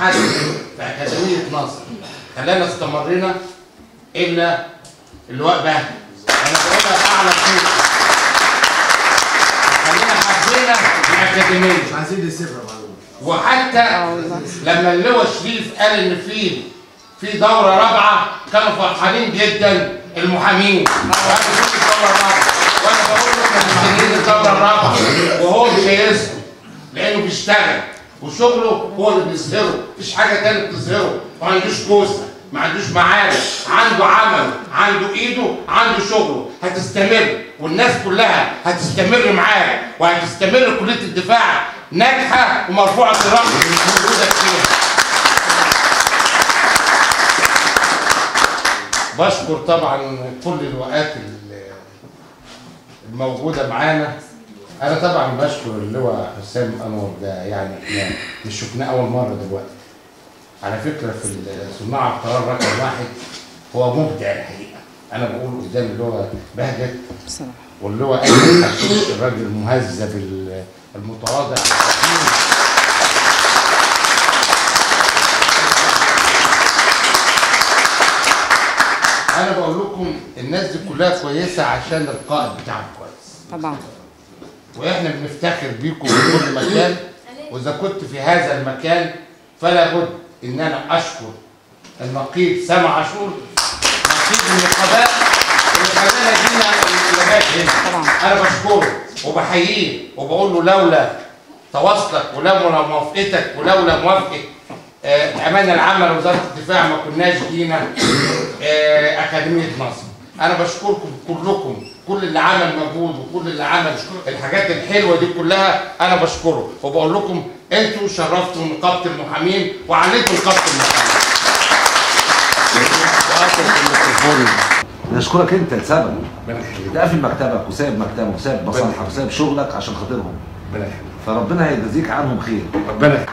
حد في اكاديميه نصر خلانا استمرينا الا اللواء بهجت أنا بقولها أعلى صوت خلينا حبينا الاكاديميه مش عايزين نسيبها وحتى لما اللواء شريف قال إن في في دورة رابعة كانوا فرحانين جدا المحامين. وأنا بقول لهم إحنا مستنيين الدوره الرابعه وهو مش هيسكت لأنه بيشتغل. وشغله هو اللي بيظهره. مفيش حاجة تانية بتظهره. ما عندوش كوسه ما عندوش معارف. عنده عمل عنده ايده عنده شغله. هتستمر. والناس كلها هتستمر معاه وهتستمر كلية الدفاع ناجحة ومرفوعة الرأس. موجوده كتير بشكر طبعا كل الوقات ال- الموجودة معانا. أنا طبعا بشكر اللواء حسام أنور ده يعني إحنا مش شفناه أول مرة دلوقتي. على فكرة في صناع القرار رقم واحد هو مبدع الحقيقة. أنا بقول قدام اللواء بهجت بصراحه واللواء الراجل المهذب ال- المتواضع. أنا بقول لكم الناس دي كلها كويسة عشان القائد بتاعهم كويس. طبعا. وإحنا بنفتخر بيكم في كل مكان وإذا كنت في هذا المكان فلا بد إن أنا أشكر النقيب سامع عاشور نقيب النقابات اللي خلانا جينا لغايه هنا. أنا بشكره وبحييه وبقول له لولا تواصلك ولولا موافقتك ولولا موافقة آه، الامانه العامه لوزاره الدفاع ما كناش جينا آه، أكاديمية مصر أنا بشكركم كلكم كل اللي عمل مجهود وكل اللي عمل الحاجات الحلوة دي كلها أنا بشكره. وبقول لكم أنتوا شرفتوا نقابه المحامين وعليكم نقابه المحامين. نشكرك أنت لسبب انت قافل مكتبك وسايب مكتبك وسايب مصالحك وسايب شغلك عشان خاطرهم. فربنا هيجازيك عنهم خير. ربنا